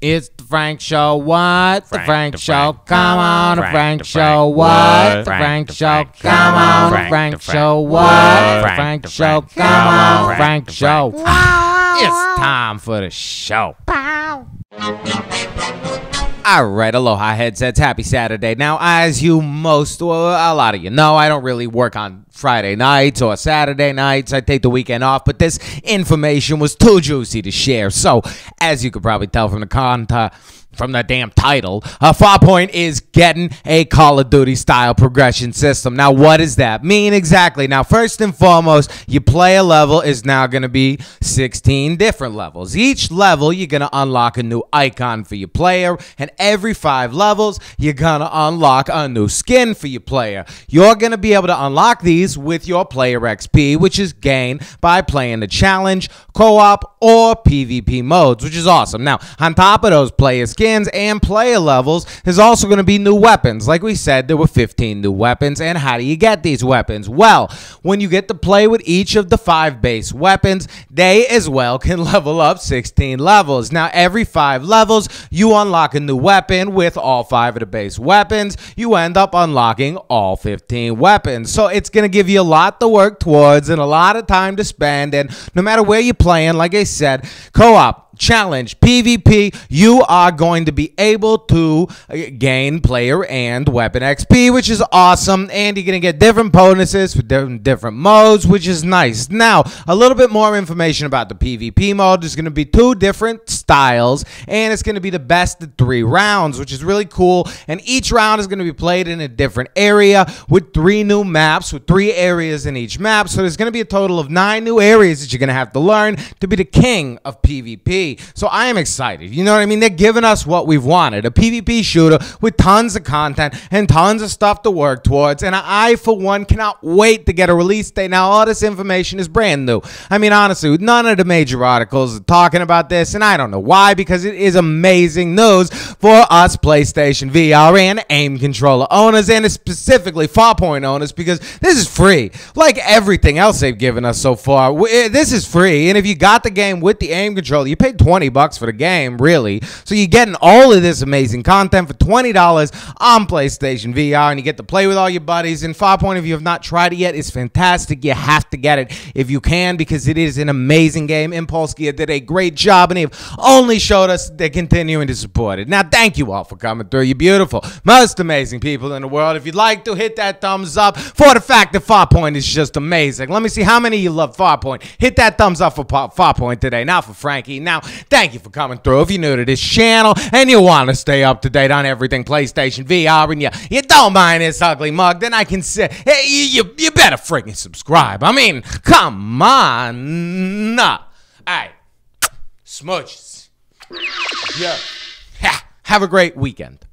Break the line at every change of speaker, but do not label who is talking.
It's the Frank Show. What? the
Frank,
Frank
the
Show.
Frank.
Come on, the
Frank,
Frank
the
Show.
Frank.
What?
What?
The
Frank,
Frank Show. Come on, the
Frank,
Frank Show. What?
What?
The
Frank,
Frank Show. Come on,
Frank,
Frank Show. It's time for the show. All right, aloha headsets. Happy Saturday. Now, as you most, well, a lot of you know, I don't really work on Friday nights or Saturday nights. I take the weekend off, but this information was too juicy to share. So, as you could probably tell from the content, from the damn title, uh, Farpoint is getting a Call of Duty style progression system. Now, what does that mean exactly? Now, first and foremost, your player level is now going to be 16 different levels. Each level, you're going to unlock a new icon for your player, and every five levels, you're going to unlock a new skin for your player. You're going to be able to unlock these with your player XP, which is gained by playing the challenge, co op, or PvP modes, which is awesome. Now, on top of those player skins and player levels, there's also going to be new weapons. Like we said, there were 15 new weapons. And how do you get these weapons? Well, when you get to play with each of the five base weapons, they as well can level up 16 levels. Now, every five levels, you unlock a new weapon with all five of the base weapons. You end up unlocking all 15 weapons. So it's going to give you a lot to work towards and a lot of time to spend. And no matter where you're playing, like I said, co op challenge PvP, you are going to be able to uh, gain player and weapon XP, which is awesome. And you're going to get different bonuses for different, different modes, which is nice. Now, a little bit more information about the PvP mode. There's going to be two different styles, and it's going to be the best of three rounds, which is really cool. And each round is going to be played in a different area with three new maps, with three areas in each map. So there's going to be a total of nine new areas that you're going to have to learn to be the king of PvP. So I am excited. You know what I mean? They're giving us what we've wanted a PvP shooter with tons of content and tons of stuff to work towards. And I, for one, cannot wait to get a release date. Now, all this information is brand new. I mean, honestly, none of the major articles are talking about this, and I don't know why, because it is amazing news for us PlayStation VR and aim controller owners, and specifically Farpoint owners, because this is free. Like everything else they've given us so far, eh, this is free. And if you got the game with the aim controller, you paid 20 bucks for the game, really. So you're getting all of this amazing content for $20 on PlayStation VR, and you get to play with all your buddies. And Farpoint, if you have not tried it yet, it's fantastic. You have to get it if you can, because it is an amazing game. Impulse Gear did a great job, and they've only showed us they're continuing to support it. Now, thank you all for coming through. You're beautiful, most amazing people in the world. If you'd like to hit that thumbs up for the fact that Farpoint is just amazing. Let me see how many of you love Farpoint. Hit that thumbs up for Farpoint today, not for Frankie. Now, thank you for coming through. If you're new to this channel and you want to stay up to date on everything PlayStation VR and you, you don't mind this ugly mug, then I can say, hey, you, you, better freaking subscribe. I mean, come on. Nah. All right. Smooches. Yeah. Ha. Have a great weekend.